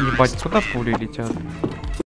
Ебать, куда пули летят?